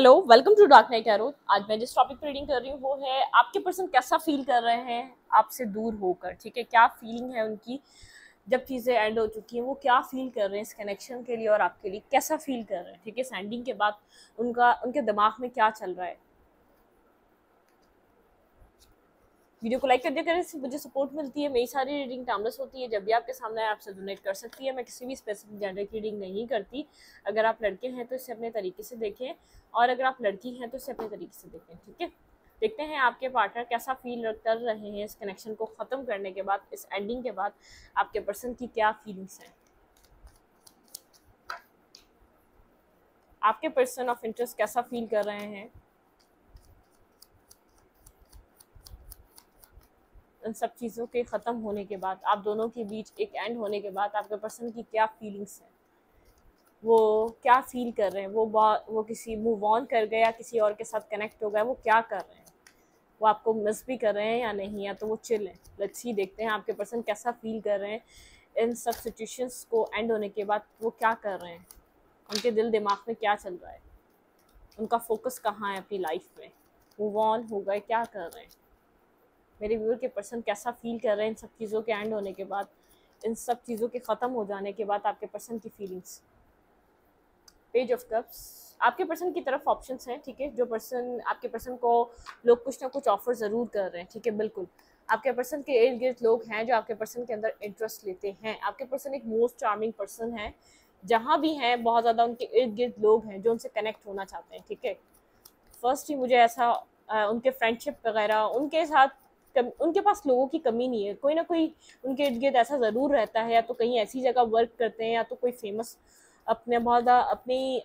Hello welcome to Dark Knight Arrow आज मैं जिस टॉपिक पर रीडिंग कर रही हूँ, वो है आपके पर्सन कैसा फील कर रहे हैं आपसे दूर होकर, ठीक है? क्या फीलिंग है उनकी जब चीज़ें एंड हो चुकी हैं, वो क्या फील कर रहे हैं इस कनेक्शन के लिए और आपके लिए कैसा फील कर रहे हैं, ठीक है? सैंडिंग के बाद उनका, उनके दिमाग में क्या चल रहा है? वीडियो को लाइक कर दिया करें इससे मुझे सपोर्ट मिलती है, मेरी सारी रीडिंग टाइमलेस होती है, जब भी आपके सामने आपसे डोनेट कर सकती है, मैं किसी भी स्पेसिफिक जेंडर की रीडिंग नहीं करती। अगर आप लड़के हैं तो इसे अपने तरीके से देखें, और अगर आप लड़की हैं तो इसे अपने तरीके से देखें, ठीक है? देखते हैं आपके पार्टनर कैसा फील कर रहे हैं इस कनेक्शन को ख़त्म करने के बाद, इस एंडिंग के बाद आपके पर्सन की क्या फीलिंग्स हैं। आपके पर्सन ऑफ़ इंटरेस्ट कैसा फील कर रहे हैं? इन सब चीज़ों के ख़त्म होने के बाद, आप दोनों के बीच एक एंड होने के बाद आपके पर्सन की क्या फीलिंग्स हैं? वो क्या फील कर रहे हैं? वो वो किसी मूव ऑन कर गए या किसी और के साथ कनेक्ट हो गया वो क्या कर रहे हैं? वो आपको मिस भी कर रहे हैं या नहीं, या तो वो चिल हैं? लेट्स ही देखते हैं आपके पर्सन कैसा फील कर रहे हैं। इन सब सिचुएशंस को एंड होने के बाद वो क्या कर रहे हैं? उनके दिल दिमाग में क्या चल रहा है? उनका फोकस कहाँ है अपनी लाइफ में? मूव ऑन हो गए, क्या कर रहे हैं? मेरे व्यूअर के पर्सन कैसा फील कर रहे हैं इन सब चीज़ों के एंड होने के बाद इन सब चीज़ों के ख़त्म हो जाने के बाद आपके पर्सन की फीलिंग्स पेज ऑफ़ कप्स आपके पर्सन की तरफ़ ऑप्शंस हैं ठीक है? जो पर्सन आपके पर्सन को लोग कुछ ना कुछ ऑफ़र ज़रूर कर रहे हैं ठीक है? बिल्कुल। आपके पर्सन के इर्द गिर्द लोग हैं जो आपके पर्सन के अंदर इंटरेस्ट लेते हैं। आपके पर्सन एक मोस्ट चार्मिंग पर्सन है जहाँ भी हैं बहुत ज़्यादा उनके इर्द गिर्द लोग हैं जो उनसे कनेक्ट होना चाहते हैं ठीक है? फ़र्स्ट ही मुझे ऐसा आ, उनके फ्रेंडशिप वगैरह उनके साथ कम, उनके पास लोगों की कमी नहीं है। कोई ना कोई उनके इर्द गिर्द ऐसा ज़रूर रहता है या तो कहीं ऐसी जगह वर्क करते हैं या तो कोई फ़ेमस अपने बहुत अपनी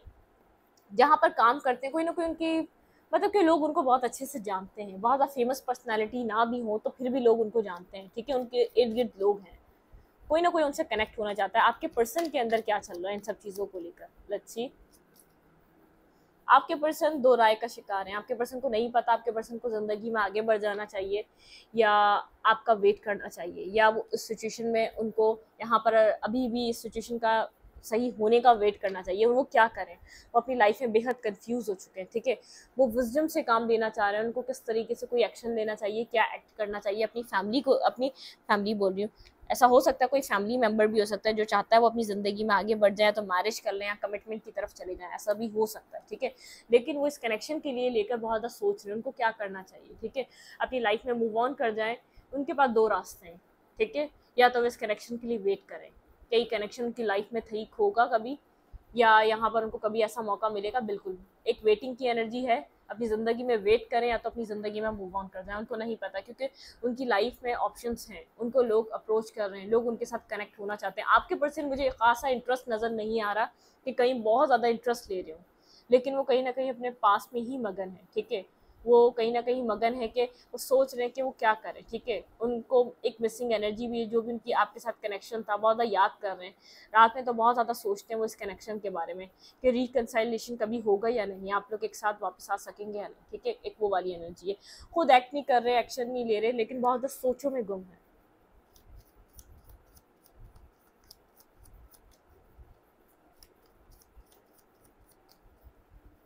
जहाँ पर काम करते हैं कोई ना कोई उनकी मतलब कि लोग उनको बहुत अच्छे से जानते हैं। बहुत ज़्यादा फ़ेमस पर्सनैलिटी ना भी हो तो फिर भी लोग उनको जानते हैं ठीक है उनके इर्द गिर्द लोग हैं। कोई ना कोई उनसे कनेक्ट होना चाहता है। आपके पर्सन के अंदर क्या चल रहा है इन सब चीज़ों को लेकर? लच्छी आपके पर्सन दो राय का शिकार हैं। आपके पर्सन को नहीं पता, आपके पर्सन को ज़िंदगी में आगे बढ़ जाना चाहिए या आपका वेट करना चाहिए या वो उस सिचुएशन में उनको यहाँ पर अभी भी इस सिचुएशन का सही होने का वेट करना चाहिए वो क्या करें? वो अपनी लाइफ में बेहद कंफ्यूज हो चुके हैं, ठीक है? वो विजडम से काम लेना चाह रहे हैं, उनको किस तरीके से कोई एक्शन लेना चाहिए, क्या एक्ट करना चाहिए, अपनी फैमिली को, अपनी फैमिली बोल रही हूँ। ऐसा हो सकता है कोई फैमिली मेंबर भी हो सकता है जो चाहता है वो अपनी ज़िंदगी में आगे बढ़ जाए तो मैरिज कर लें या कमिटमेंट की तरफ़ चले जाए, ऐसा भी हो सकता है, ठीक है? लेकिन वो इस कनेक्शन के लिए लेकर बहुत ज़्यादा सोच रहे हैं, उनको क्या करना चाहिए, ठीक है? अपनी लाइफ में मूव ऑन कर जाए, उनके पास दो रास्ते हैं, ठीक है? या तो वो इस कनेक्शन के लिए वेट करें। कई कनेक्शन उनकी लाइफ में ठीक होगा कभी, या यहाँ पर उनको कभी ऐसा मौका मिलेगा, बिल्कुल। एक वेटिंग की एनर्जी है, अपनी ज़िंदगी में वेट करें या तो अपनी ज़िंदगी में मूव ऑन कर जाएँ, उनको नहीं पता, क्योंकि उनकी लाइफ में ऑप्शंस हैं, उनको लोग अप्रोच कर रहे हैं, लोग उनके साथ कनेक्ट होना चाहते हैं। आपके पर्सन मुझे खासा इंटरेस्ट नज़र नहीं आ रहा कि कहीं बहुत ज़्यादा इंटरेस्ट ले रहे हो, लेकिन वो कहीं ना कहीं अपने पास में ही मगन है, ठीक है? वो कहीं ना कहीं मगन है कि वो सोच रहे हैं कि वो क्या करें, ठीक है? उनको एक मिसिंग एनर्जी भी है, जो भी उनकी आपके साथ कनेक्शन था, बहुत ज़्यादा याद कर रहे हैं। रात में तो बहुत ज़्यादा सोचते हैं वो इस कनेक्शन के बारे में कि रिकनसाइलेशन कभी होगा या नहीं, आप लोग एक साथ वापस आ सकेंगे या नहीं, ठीक है? एक वो वाली एनर्जी है। खुद एक्ट नहीं कर रहे एक्शन नहीं ले रहे, लेकिन बहुत ज़्यादा सोचों में गुम है।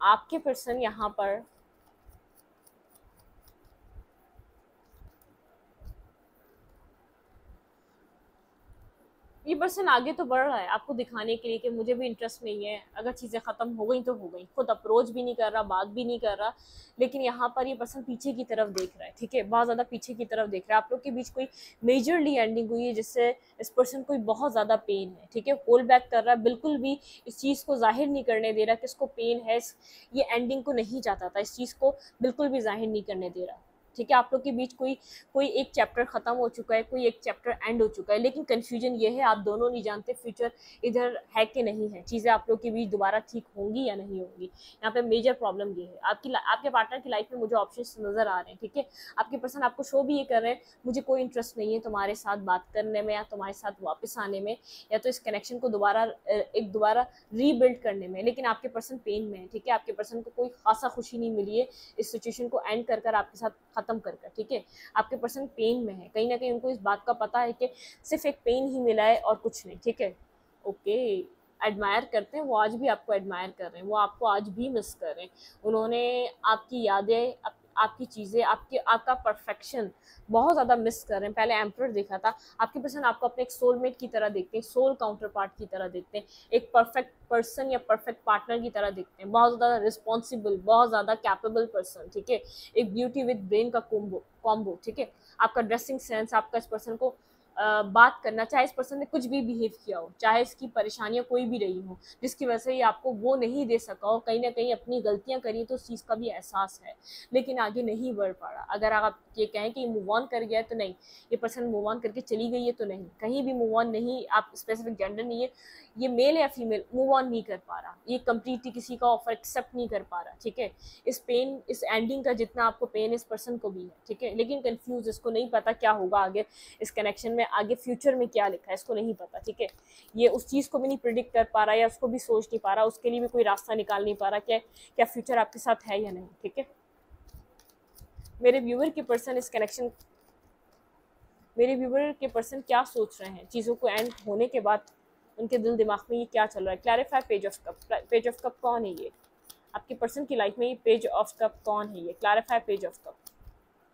आपके पर्सन यहाँ पर ये पर्सन आगे तो बढ़ रहा है, आपको दिखाने के लिए कि मुझे भी इंटरेस्ट नहीं है। अगर चीज़ें ख़त्म हो गई तो हो गई। खुद अप्रोच भी नहीं कर रहा, बात भी नहीं कर रहा। लेकिन यहाँ पर ये पर्सन पीछे की तरफ़ देख रहा है, ठीक है? बहुत ज़्यादा पीछे की तरफ़ देख रहा है। आप लोग के बीच कोई मेजरली एंडिंग हुई है जिससे इस पर्सन को बहुत ज़्यादा पेन है, ठीक है? होल्ड बैक कर रहा है, बिल्कुल भी इस चीज़ को ज़ाहिर नहीं करने दे रहा कि इसको पेन है ये एंडिंग को नहीं चाहता था। इस चीज़ को बिल्कुल भी ज़ाहिर नहीं करने दे रहा। ठीक है, आप लोग के बीच कोई कोई एक चैप्टर ख़त्म हो चुका है, कोई एक चैप्टर एंड हो चुका है, लेकिन कन्फ्यूज़न ये है, आप दोनों नहीं जानते फ्यूचर इधर है कि नहीं है, चीज़ें आप लोग के बीच दोबारा ठीक होंगी या नहीं होंगी। यहाँ पे मेजर प्रॉब्लम ये है, आपकी आपके पार्टनर की लाइफ में मुझे ऑप्शन नज़र आ रहे हैं, ठीक है? आपके पर्सन आपको शो भी ये कर रहे हैं, मुझे कोई इंटरेस्ट नहीं है तुम्हारे साथ बात करने में या तुम्हारे साथ वापस आने में, या तो इस कनेक्शन को दोबारा एक दोबारा रीबिल्ड करने में, लेकिन आपके पर्सन पेन में है, ठीक है? आपके पर्सन को कोई खासा खुशी नहीं मिली है, इस सिचुएशन को एंड कर आपके साथ ख़त्म कर ठीक है? आपके पर्सन पेन में है। कहीं ना कहीं उनको इस बात का पता है कि सिर्फ़ एक पेन ही मिला है और कुछ नहीं, ठीक है? ओके एडमायर करते हैं, वो आज भी आपको एडमायर कर रहे हैं, वो आपको आज भी मिस कर रहे हैं। उन्होंने आपकी यादें आपकी चीज़ें, आपके, आपका परफेक्शन बहुत ज़्यादा मिस कर रहे हैं। पहले एम्पर देखा था, आपके पर्सन आपको अपने एक सोलमेट की तरह देखते हैं सोल काउंटर पार्ट की तरह देखते हैं, एक परफेक्ट पर्सन या परफेक्ट पार्टनर की तरह देखते हैं। बहुत ज़्यादा रिस्पॉन्सिबल बहुत ज़्यादा कैपेबल पर्सन ठीक है? एक ब्यूटी विद ब्रेन का कॉम्बो कॉम्बो ठीक है? आपका ड्रेसिंग सेंस आपका इस पर्सन को बात करना, चाहे इस पर्सन ने कुछ भी बिहेव किया हो, चाहे इसकी परेशानियाँ कोई भी रही हो, जिसकी वजह से ये आपको वो नहीं दे सका हो, कहीं ना कहीं अपनी गलतियाँ करी तो उस चीज़ का भी एहसास है, लेकिन आगे नहीं बढ़ पा रहा। अगर आप ये कहें कि मूव ऑन कर गया तो नहीं, ये पर्सन मूव ऑन करके चली गई है तो नहीं, कहीं भी मूव ऑन नहीं, आप स्पेसिफिक जेंडर नहीं है, ये मेल या फीमेल मूव ऑन नहीं कर पा रहा, ये कम्प्लीटली किसी का ऑफ़र एक्सेप्ट नहीं कर पा रहा, ठीक है? इस पेन इस एंडिंग का जितना आपको पेन इस पर्सन को भी है, ठीक है? लेकिन कन्फ्यूज़ इसको नहीं पता क्या होगा आगे, इस कनेक्शन में आगे फ्यूचर में क्या लिखा है, इसको नहीं पता, ठीक है? ये उस चीज़ को भी नहीं प्रिडिक्ट कर पा रहा या उसको भी सोच नहीं पा रहा, उसके लिए भी कोई रास्ता निकाल नहीं पा रहा क्या क्या फ्यूचर आपके साथ है या नहीं, ठीक है? मेरे व्यूवर के पर्सन इस कनेक्शन मेरे व्यूवर के पर्सन क्या सोच रहे हैं, चीज़ों को एंड होने के बाद उनके दिल दिमाग में ये क्या चल रहा है? Clarify page of cup page of cup कौन है ये? आपके पर्सन की लाइफ में ये पेज ऑफ़ कप कौन है ये? Clarify page of cup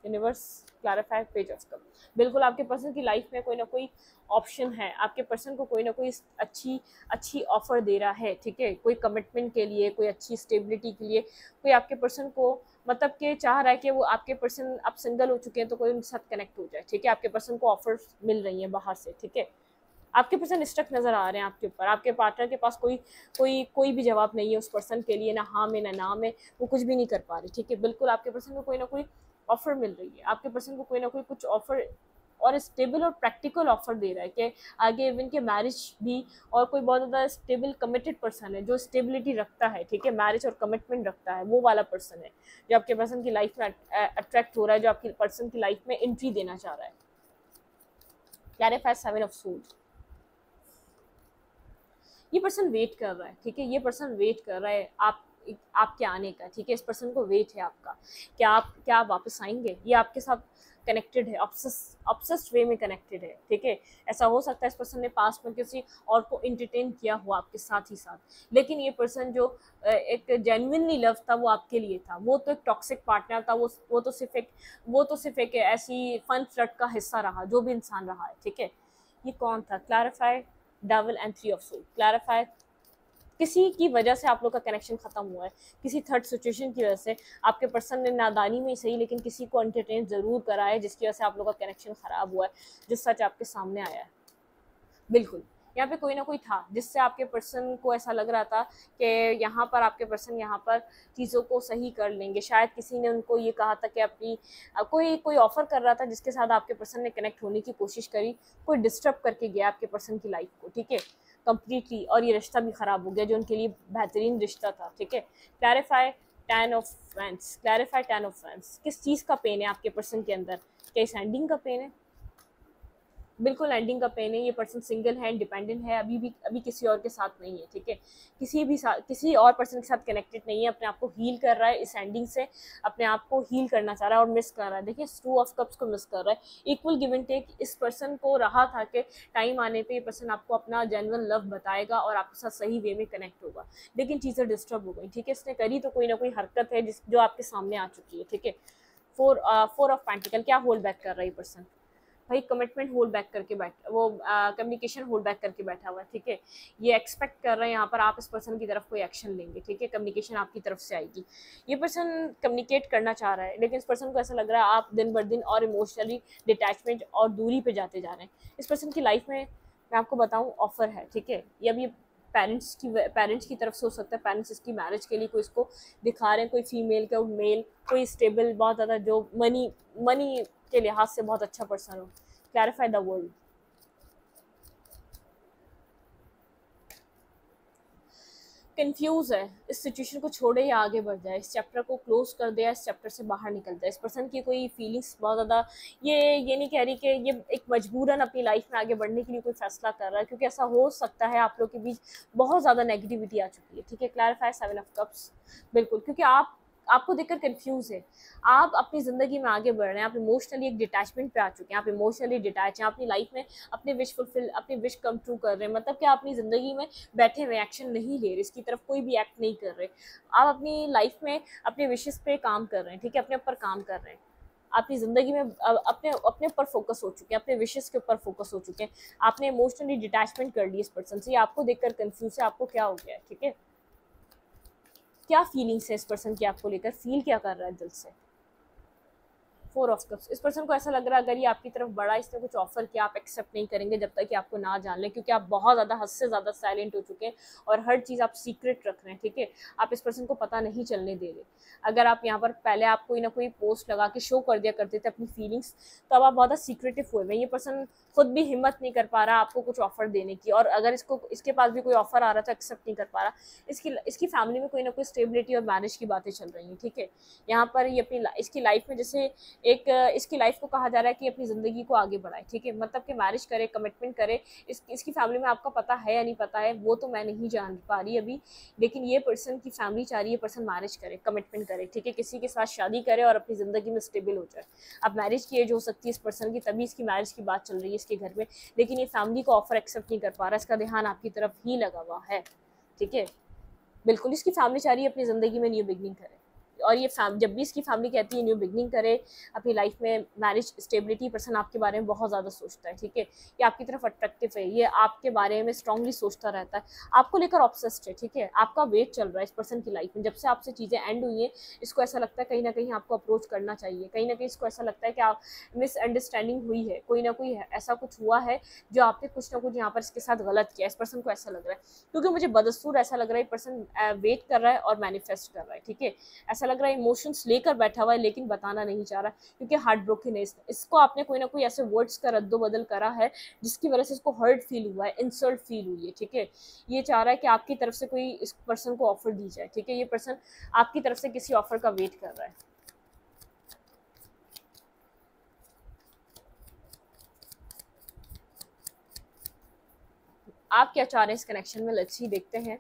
universe clarify page of cup बिल्कुल आपके पर्सन की लाइफ में कोई ना कोई ऑप्शन है। आपके पर्सन को कोई ना कोई अच्छी अच्छी ऑफ़र दे रहा है, ठीक है? कोई कमिटमेंट के लिए, कोई अच्छी स्टेबिलिटी के लिए, कोई आपके पर्सन को मतलब कि चाह रहा है कि वो आपके पर्सन आप सिंगल हो चुके हैं तो कोई उनके साथ कनेक्ट हो जाए, ठीक है? आपके पर्सन को ऑफ़र मिल रही है बाहर से, ठीक है? आपके पर्सन स्ट्रक नज़र आ रहे हैं आपके ऊपर। आपके पार्टनर के पास कोई कोई कोई भी जवाब नहीं है उस पर्सन के लिए, ना हाँ में, ना ना में, वो कुछ भी नहीं कर पा रही, ठीक है? बिल्कुल आपके पर्सन को कोई ना कोई ऑफ़र मिल रही है। आपके पर्सन को कोई ना कोई कुछ ऑफ़र और स्टेबल और प्रैक्टिकल ऑफ़र दे रहा है कि आगे इवन के मैरिज भी और कोई बहुत ज़्यादा स्टेबल कमिटेड पर्सन है जो स्टेबिलिटी रखता है, ठीक है? मैरिज और कमिटमेंट रखता है, वो वाला पर्सन है जो आपके पर्सन की लाइफ में अट्रैक्ट हो रहा है, जो आपकी पर्सन की लाइफ में एंट्री देना चाह रहा है। क्लैरिफाई सेवन ऑफ़ सूट ये पर्सन वेट कर रहा है, ठीक है? ये पर्सन वेट कर रहा है। आप आपके आने का, ठीक है? इस पर्सन को वेट है आपका। क्या आप क्या आप वापस आएँगे? ये आपके साथ कनेक्टेड है ऑब्सेस्ड वे में कनेक्टेड है, ठीक है? ऐसा हो सकता है इस पर्सन ने पास में किसी और को इंटरटेन किया हुआ आपके साथ ही साथ। लेकिन ये पर्सन जो एक जेनविनली लव था, वो आपके लिए था। वो तो एक टॉक्सिक पार्टनर था, वो वो तो सिर्फ़ एक, वो तो सिर्फ़ एक ऐसी फन फ्लट का हिस्सा रहा, जो भी इंसान रहा है, ठीक है? ये कौन था? Clarify double and three of soul clarify किसी की वजह से आप लोग का कनेक्शन ख़त्म हुआ है। किसी थर्ड सिचुएशन की वजह से आपके पर्सन ने नादानी में ही सही, लेकिन किसी को एंटरटेन ज़रूर करा है, जिसकी वजह से आप लोग का कनेक्शन ख़राब हुआ है, जो सच आपके सामने आया है। बिल्कुल। यहाँ पे कोई ना कोई था, जिससे आपके पर्सन को ऐसा लग रहा था कि यहाँ पर आपके पर्सन यहाँ पर चीज़ों को सही कर लेंगे। शायद किसी ने उनको ये कहा था कि अपनी कोई कोई ऑफ़र कर रहा था जिसके साथ आपके पर्सन ने कनेक्ट होने की कोशिश करी, कोई डिस्टर्ब करके गया आपके पर्सन की लाइफ को, ठीक है? कम्प्लीटली और ये रिश्ता भी ख़राब हो गया जो उनके लिए बेहतरीन रिश्ता था, ठीक है? Clarify ten of friends clarify ten of friends किस चीज़ का पेन है आपके पर्सन के अंदर? क्या इस एंडिंग का पेन है? बिल्कुल एंडिंग का पेन है, ये पर्सन सिंगल है डिपेंडेंट है, अभी भी, अभी किसी और के साथ नहीं है, ठीक है? किसी भी साथ किसी और पर्सन के साथ कनेक्टेड नहीं है, अपने आप को हील कर रहा है, इस एंडिंग से अपने आप को हील करना चाह रहा है और मिस कर रहा है। देखिए टू ऑफ़ कप्स को मिस कर रहा है। इक्वल गिव एंड टेक इस पर्सन को रहा था कि टाइम आने पर ये पर्सन आपको अपना जेनवन लव बताएगा और आपके साथ सही वे में कनेक्ट होगा। लेकिन चीज़ें डिस्टर्ब हो गई, ठीक है? इसने करी तो कोई ना कोई हरकत है जिस, जो आपके सामने आ चुकी है, ठीक है? फोर फोर ऑफ़ पैंटिकल क्या होल्ड बैक कर रहा है पर्सन भाई कमिटमेंट होल्ड बैक करके बैठ, वो कम्युनिकेशन होल्ड बैक करके बैठा हुआ है, ठीक है? ये एक्सपेक्ट कर रहे हैं यहाँ पर आप इस पर्सन की तरफ़ कोई एक्शन लेंगे, ठीक है? कम्युनिकेशन आपकी तरफ़ से आएगी। ये पर्सन कम्युनिकेट करना चाह रहा है, लेकिन इस पर्सन को ऐसा लग रहा है आप दिन बर दिन और इमोशनली डिटैचमेंट और दूरी पर जाते जा रहे हैं। इस पर्सन की लाइफ में मैं आपको बताऊँ ऑफ़र है, ठीक है? ये अभी पेरेंट्स की पेरेंट्स की तरफ़ से हो सकता है पेरेंट्स इसकी मैरिज के लिए कोई इसको दिखा रहे हैं, कोई फीमेल का मेल कोई स्टेबल बहुत ज़्यादा जो मनी मनी के लिहाज से बहुत अच्छा पर्सन हो। क्लैरिफाई द वर्ल्ड कंफ्यूज है, इस सिचुएशन को छोड़े या आगे बढ़ जाए, इस चैप्टर को क्लोज कर दे या इस चैप्टर से बाहर निकल जाए। इस पर्सन की कोई फीलिंग्स बहुत ज़्यादा, ये ये नहीं कह रही कि ये एक मजबूरन अपनी लाइफ में आगे बढ़ने के लिए कोई फैसला कर रहा है, क्योंकि ऐसा हो सकता है आप लोग के बीच बहुत ज़्यादा नेगेटिविटी आ चुकी है। ठीक है क्लैरिफाई सेवन ऑफ़ कप्स बिल्कुल, क्योंकि आप आपको देखकर कंफ्यूज है। आप अपनी ज़िंदगी में आगे बढ़ रहे हैं, आप इमोशनली एक डिटैचमेंट पे आ चुके हैं, आप इमोशनली डिटैच हैं अपनी लाइफ में अपने विश फुलफिल अपने विश कम ट्रू कर रहे हैं मतलब कि आप अपनी ज़िंदगी में बैठे हुए एक्शन नहीं ले रहे, इसकी तरफ़ कोई भी एक्ट नहीं कर रहे। आप अपनी लाइफ में अपने विशेज़ पे काम कर रहे हैं, ठीक है? अपने ऊपर काम कर रहे हैं। अपनी ज़िंदगी में अपने अपने ऊपर फोकस हो चुके हैं, अपने विशेष के ऊपर फोकस हो चुके हैं। आपने इमोशनली डिटैचमेंट कर ली इस पर्सन से आपको देखकर कंफ्यूज है, आपको क्या हो गया ठीक है? क्या फीलिंग्स है इस पर्सन की आपको लेकर? फील क्या कर रहा है दिल से? Four of cups. इस पर्सन को ऐसा लग रहा है अगर ये आपकी तरफ़ बड़ा इसने कुछ ऑफ़र किया, आप एक्सेप्ट नहीं करेंगे जब तक कि आपको ना जान लें, क्योंकि आप बहुत ज़्यादा हद से ज़्यादा साइलेंट हो चुके हैं और हर चीज़ आप सीक्रेट रख रहे हैं, ठीक है? आप इस पर्सन को पता नहीं चलने दे रहे। अगर आप यहाँ पर पहले आप कोई ना कोई पोस्ट लगा के शो कर दिया करते थे अपनी फीलिंग्स तो अब आप बहुत ज़्यादा सीक्रेटिव हुए। हैं ये पर्सन खुद भी हिम्मत नहीं कर पा रहा आपको कुछ ऑफ़र देने की और अगर इसको, इसके पास भी कोई ऑफ़र आ रहा तो एक्सेप्ट नहीं कर पा रहा। इसकी इसकी फैमिली में कोई ना कोई स्टेबिलिटी और मैरिज की बातें चल रही हैं, ठीक है? यहाँ पर ये अपनी इसकी लाइफ में जैसे एक इसकी लाइफ को कहा जा रहा है कि अपनी ज़िंदगी को आगे बढ़ाए, ठीक है? मतलब कि मैरिज करे कमिटमेंट करे, इस, इसकी फैमिली में आपका पता है या नहीं पता है, वो तो मैं नहीं जान पा रही अभी, लेकिन ये पर्सन की फैमिली चाह रही है पर्सन मैरिज करे कमिटमेंट करे, ठीक है? किसी के साथ शादी करे और अपनी ज़िंदगी में स्टेबल हो जाए। अब मैरिज की एज हो सकती है इस पर्सन की, तभी इसकी मैरिज की बात चल रही है इसके घर में, लेकिन ये फैमिली को ऑफ़र एक्सेप्ट नहीं कर पा रहा, इसका ध्यान आपकी तरफ़ ही लगा हुआ है, ठीक है? बिल्कुल, इसकी फैमिली चाह रही है अपनी ज़िंदगी में न्यू बिगनिंग करे। और ये फैम जब भी इसकी फैमिली कहती है न्यू बिगनिंग करे, अपनी लाइफ में मैरिज स्टेबिलिटी पर्सन आपके बारे में बहुत ज़्यादा सोचता है, ठीक है? ये आपकी तरफ़ अट्रैक्टिव है, ये आपके बारे में स्ट्रांगली सोचता रहता है। आपको लेकर ऑब्सेस्ड है, ठीक है? आपका वेट चल रहा है इस पर्सन की लाइफ में। जब से आपसे चीज़ें एंड हुई हैं, इसको ऐसा लगता है कहीं ना कहीं आपको अप्रोच करना चाहिए। कहीं ना कहीं इसको ऐसा लगता है कि आप मिसअंडरस्टैंडिंग हुई है, कोई ना कोई ऐसा कुछ हुआ है जो आपने कुछ ना कुछ यहाँ पर इसके साथ गलत किया इस पर्सन को ऐसा लग रहा है। क्योंकि मुझे बदस्तूर ऐसा लग रहा है पर्सन वेट कर रहा है और मैनिफेस्ट कर रहा है, ठीक है? ऐसा लग रहा है इमोशंस लेकर बैठा हुआ है, लेकिन बताना नहीं चाह रहा क्योंकि हार्ट ब्रोकन है। इसको आपने कोई ना कोई ऐसे वर्ड्स का रद्दो बदल करा है, जिसकी वजह से इसको हर्ट फील हुआ है इंसल्ट फील हुई है, ठीक है? ये चाह रहा है कि आपकी तरफ़ से कोई इस पर्सन को ऑफ़र दी जाए, ठीक है? ये पर्सन आपकी तरफ़ से किसी ऑफ़र का वेट कर रहा है। आप क्या चाह रहे हैं इस कनेक्शन में? ही देखते हैं।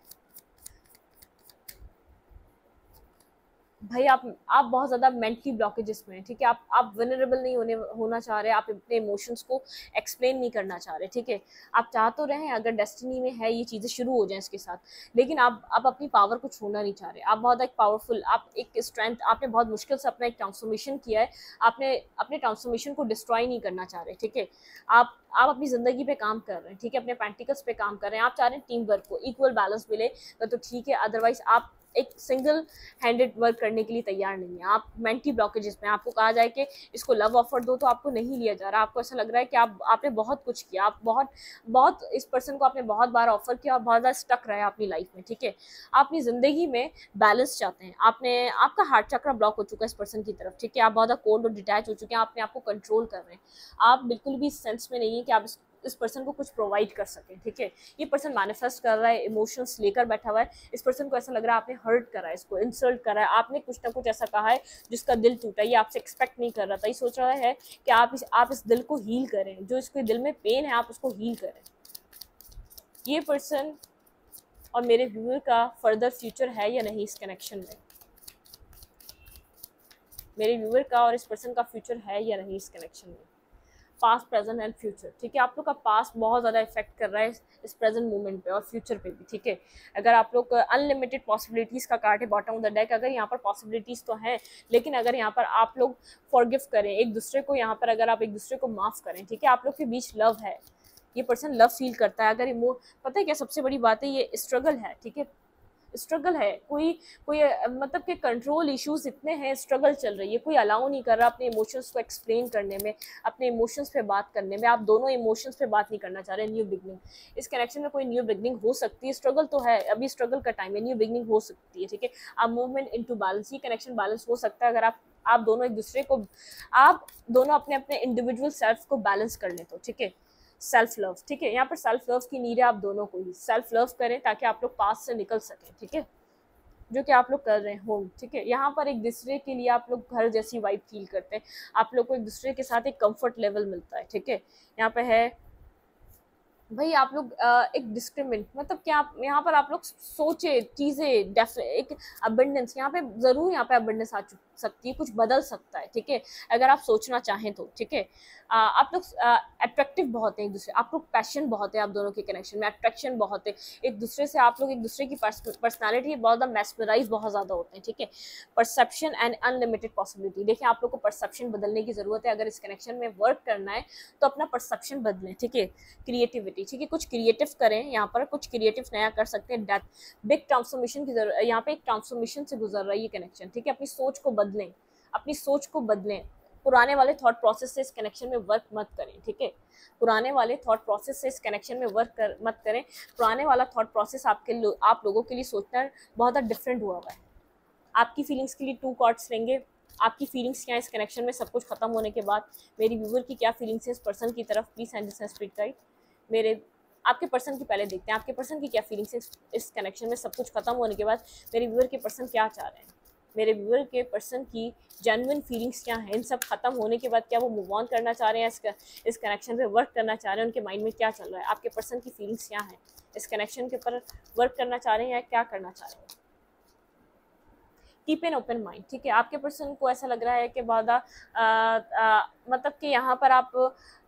भाई, आप आप बहुत ज़्यादा मेंटली ब्लॉकेजेस में हैं, ठीक है? आप आप वनरेबल नहीं होने, होना चाह रहे, आप अपने इमोशंस को एक्सप्लेन नहीं करना चाह रहे, ठीक है? आप चाह तो रहे हैं, अगर डेस्टिनी में है, ये चीज़ें शुरू हो जाएँ इसके साथ, लेकिन आप आप अपनी पावर को छोड़ना नहीं चाह रहे। आप बहुत एक पावरफुल आप एक स्ट्रेंथ आपने बहुत मुश्किल से अपना एक ट्रांसफॉर्मेशन किया है, आपने, अपने ट्रांसफॉर्मेशन को डिस्ट्रॉय नहीं करना चाह रहे, ठीक है? आप आप अपनी ज़िंदगी पे काम कर रहे हैं, ठीक है? अपने प्रैक्टिकल्स पे काम कर रहे हैं, आप चाह रहे हैं टीम वर्क को इक्वल बैलेंस मिले तो ठीक है अदरवाइज़ आप एक सिंगल हैंडेड वर्क करने के लिए तैयार नहीं है। आप मेंटी ब्लॉकेजेस में आपको कहा जाए कि इसको लव ऑफ़र दो तो आपको नहीं लिया जा रहा। आपको ऐसा लग रहा है कि आप, आपने बहुत कुछ किया, आप बहुत बहुत इस पर्सन को आपने बहुत बार ऑफ़र किया और बहुत ज़्यादा स्टक रहा है अपनी लाइफ में, ठीक है? आप अपनी ज़िंदगी में बैलेंस चाहते हैं। आपने, आपका हार्ट चक्र ब्लॉक हो चुका है इस पर्सन की तरफ़, ठीक है? आप बहुत ज़्यादा कोल्ड और डिटैच हो चुके हैं आपने आपको कंट्रोल कर रहे हैं। आप बिल्कुल भी सेंस में नहीं है कि आप इस पर्सन को कुछ प्रोवाइड कर सकें, ठीक है? ये पर्सन मैनिफेस्ट कर रहा है इमोशंस लेकर बैठा हुआ है। इस पर्सन को ऐसा लग रहा है आपने हर्ट करा है, इसको इंसल्ट करा है। आपने कुछ ना कुछ ऐसा कहा है जिसका दिल टूटा ये आपसे एक्सपेक्ट नहीं कर रहा था। ये सोच रहा है कि आप इस आप इस दिल को हील करें। जो इसके दिल में पेन है, आप उसको हील करें। ये पर्सन और मेरे व्यूअर का फर्दर फ्यूचर है या नहीं इस कनेक्शन में? मेरे व्यूअर का और इस पर्सन का फ्यूचर है या नहीं इस कनेक्शन में? पास्ट प्रेजेंट एंड फ्यूचर ठीक है? आप लोग का पास्ट बहुत ज़्यादा इफ़ेक्ट कर रहा है इस प्रेजेंट मोमेंट पे और फ्यूचर पे भी, ठीक है? अगर आप लोग अनलिमिटेड पॉसिबिलिटीज़ का कार्ड है बॉटम ऑफ़ द डेक अगर यहाँ पर पॉसिबिलिटीज़ तो हैं, लेकिन अगर यहाँ पर आप लोग फॉरगिव करें, एक दूसरे को यहाँ पर अगर आप एक दूसरे को माफ़ करें, ठीक है? आप लोग के बीच लव है, ये पर्सन लव फील करता है, अगर इमो पता है क्या सबसे बड़ी बात है? ये स्ट्रगल है, ठीक है? स्ट्रगल है, कोई कोई मतलब कि कंट्रोल इश्यूज़ इतने हैं स्ट्रगल चल रही है, कोई अलाउ नहीं कर रहा अपने इमोशंस को एक्सप्लेन करने में, अपने इमोशंस पे बात करने में, आप दोनों इमोशंस पे बात नहीं करना चाह रहे न्यू बिगनिंग इस कनेक्शन में कोई न्यू बिगनिंग हो सकती है स्ट्रगल तो है, अभी स्ट्रगल का टाइम है न्यू बिगनिंग हो सकती है, ठीक है? आप मूवमेंट इन बैलेंस ये कनेक्शन बैलेंस हो सकता है, अगर आप आप दोनों एक दूसरे को, आप दोनों अपने अपने इंडिविजुअल सेल्फ को बैलेंस कर ले तो ठीक है? सेल्फ लव ठीक है? यहाँ पर सेल्फ लव की नीड है, आप दोनों को ही। सेल्फ लव करें ताकि आप लोग पास से निकल सकें, ठीक है? जो कि आप लोग कर रहे हो, ठीक है? यहाँ पर एक दूसरे के लिए आप लोग घर जैसी वाइब फील करते हैं। आप लोग को एक दूसरे के साथ एक कंफर्ट लेवल मिलता है, ठीक है? यहाँ पर है भाई आप लोग एक डिस्क्रिमिनेट मतलब क्या आप, यहाँ पर आप लोग सोचे, चीज़ें एक अबंडेंस यहाँ पे ज़रूर यहाँ पे अबंडेंस आ सकती है, कुछ बदल सकता है, ठीक है? अगर आप सोचना चाहें तो ठीक है? आप लोग अट्रैक्टिव बहुत हैं एक दूसरे, आप लोग पैशन बहुत है, आप दोनों के कनेक्शन में अट्रैक्शन बहुत है। एक दूसरे से आप लोग एक दूसरे की पर्सनैलिटी बहुत ज़्यादा मैस्मराइज बहुत ज़्यादा होते हैं, ठीक है? परसेप्शन एंड अनलिमिटेड पॉसिबिलिटी देखिए आप लोग को परसेप्शन बदलने की ज़रूरत है, अगर इस कनेक्शन में वर्क करना है तो अपना परसेप्शन बदलें, ठीक है? क्रिएटिविटी ठीक है कुछ क्रिएटिव करें यहाँ पर कुछ क्रिएटिव नया कर सकते हैं। डेथ बिग ट्रांसफॉर्मेशन की ज़रूरत यहाँ पे एक ट्रांसफॉर्मेशन से गुजर रहा है कनेक्शन ठीक है? अपनी सोच को बदलें अपनी सोच को बदलें। पुराने वाले थॉट प्रोसेस से इस कनेक्शन में वर्क मत करें ठीक है? पुराने वाले थॉट प्रोसेस से इस कनेक्शन में वर्क कर मत करें। पुराने वाला थॉट प्रोसेस आपके लो, आप लोगों के लिए सोचना बहुत ज़्यादा डिफरेंट हुआ हुआ है। आपकी फीलिंग्स के लिए टू कॉर्ड्स लेंगे आपकी फीलिंग्स क्या इस कनेक्शन में? सब कुछ खत्म होने के बाद मेरी व्यूवर की क्या फीलिंग्स है इस पर्सन की तरफ़? प्लीज़ एंड स्पीड गाइड मेरे, आपके पर्सन की पहले देखते हैं, आपके पर्सन की क्या फीलिंग्स है, इस कनेक्शन में सब कुछ खत्म होने के बाद मेरे व्यूवर के पर्सन क्या चाह रहे हैं? मेरे व्यूअर के पर्सन की जेनविन फीलिंग्स क्या हैं? इन सब खत्म होने के बाद क्या वो मूव ऑन करना चाह रहे हैं, इस इस कनेक्शन पे वर्क करना चाह रहे हैं, उनके माइंड में क्या चल रहा है? आपके पर्सन की फीलिंग्स क्या हैं? इस कनेक्शन के ऊपर वर्क करना चाह रहे हैं या क्या करना चाह रहे हैं? कीप एन ओपन माइंड ठीक है? आपके पर्सन को ऐसा लग रहा है कि बादा मतलब कि यहाँ पर आप,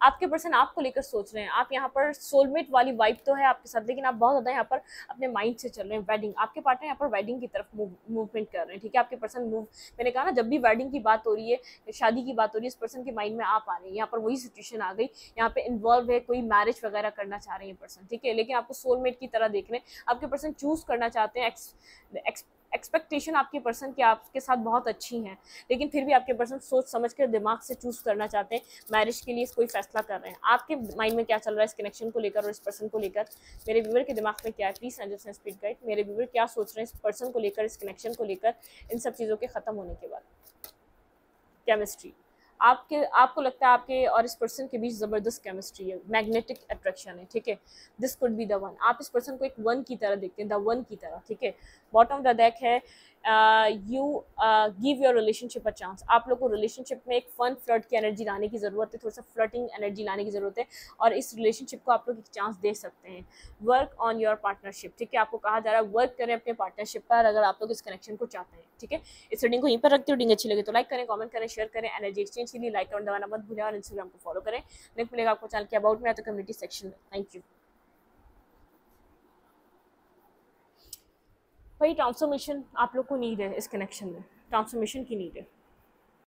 आपके पर्सन आपको लेकर सोच रहे हैं। आप यहाँ पर सोलमेट वाली वाइब तो है आपके साथ, लेकिन आप बहुत ज़्यादा यहाँ पर अपने माइंड से चल रहे हैं। वेडिंग आपके पार्टनर यहाँ पर वेडिंग की तरफ़ मूवमेंट कर रहे हैं, ठीक है? आपके पर्सन मूव मैंने कहा ना, जब भी वेडिंग की बात हो रही है, शादी की बात हो रही है, इस पर्सन के माइंड में आप आ रहे हैं। यहाँ पर वही सिचुएशन आ गई, यहाँ पे इन्वॉल्व है, कोई मैरिज वगैरह करना चाह रहे हैं पर्सन ठीक है? लेकिन आपको सोलमेट की तरह देख रहे हैं। आपके पर्सन चूज़ करना चाहते हैं एक्सपेक्टेशन आपके पर्सन की आपके साथ बहुत अच्छी हैं, लेकिन फिर भी आपके पर्सन सोच समझ कर दिमाग से चूज़ करना चाहते हैं मैरिज के लिए कोई फैसला कर रहे हैं। आपके माइंड में क्या चल रहा है इस कनेक्शन को लेकर और इस पर्सन को लेकर? मेरे व्यूवर के दिमाग में क्या है? प्लीज़ एंड स्पीड गाइड मेरे व्यूवर क्या सोच रहे हैं इस पर्सन को लेकर, इस कनेक्शन को लेकर, इन सब चीज़ों के ख़त्म होने के बाद? केमिस्ट्री आपके, आपको लगता है आपके और इस पर्सन के बीच ज़बरदस्त केमिस्ट्री है मैग्नेटिक अट्रैक्शन है, ठीक है? This could be the one आप इस पर्सन को एक वन की तरह देखते हैं द वन की तरह, ठीक है? बॉटम द डेक है you give your relationship a chance आप लोग को रिलेशनशिप में एक फन फ्लर्ट की एनर्जी लाने की ज़रूरत है, थोड़ा सा फ्लर्टिंग एनर्जी लाने की ज़रूरत है और इस रिलेशनशिप को आप लोग एक चांस दे सकते हैं। वर्क ऑन योर पार्टनरशिप ठीक है? आपको कहा जा रहा है वर्क करें अपने पार्टनरशिप पर अगर आप लोग इस कनेक्शन को चाहते हैं, ठीक है? इस रीडिंग को यहीं पर रखते रीडिंग अच्छी लगे तो लाइक करें कमेंट करें शेयर करें एनर्जी एक्सचेंज के लिए लाइक और दबाना मत भूलें और इंस्टाग्राम को फॉलो करें। लिंक मिलेगा आपको चैनल के अबाउट में तो कम्युनिटी सेक्शन में। थैंक यू भाई ट्रांसफॉर्मेशन आप लोग को नीड है इस कनेक्शन में। ट्रांसफॉर्मेशन की नीड है